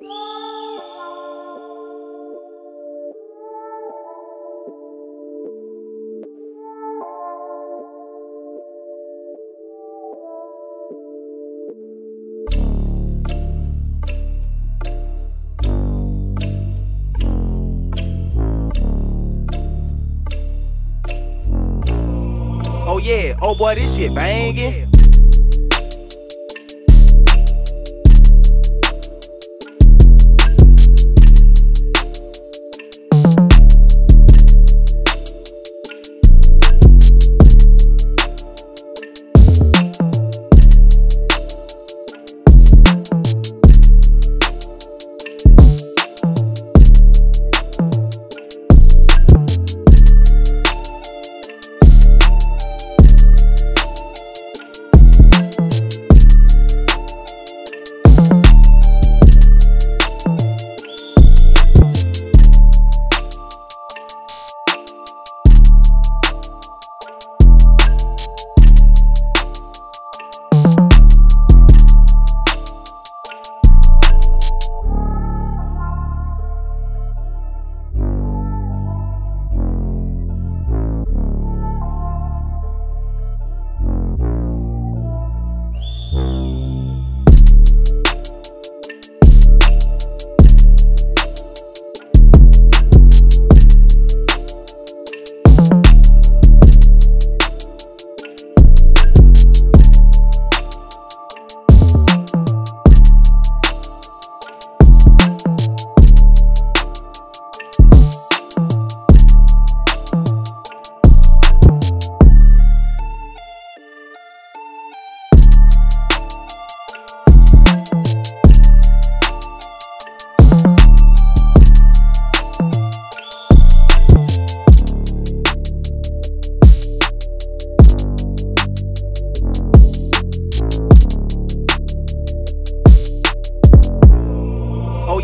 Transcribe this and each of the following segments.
Oh yeah, oh boy, this shit banging.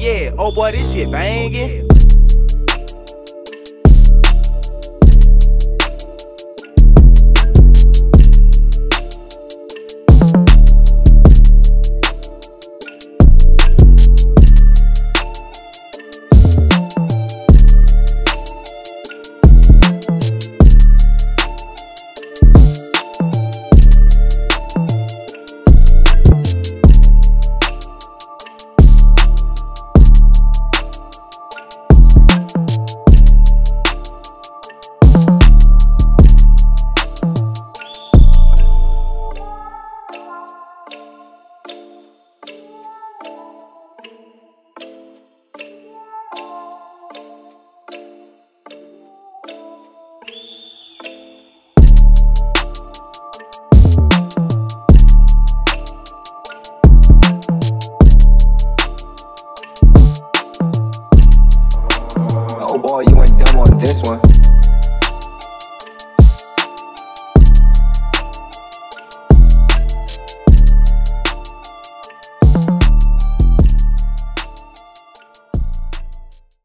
Yeah, oh boy, this shit banging.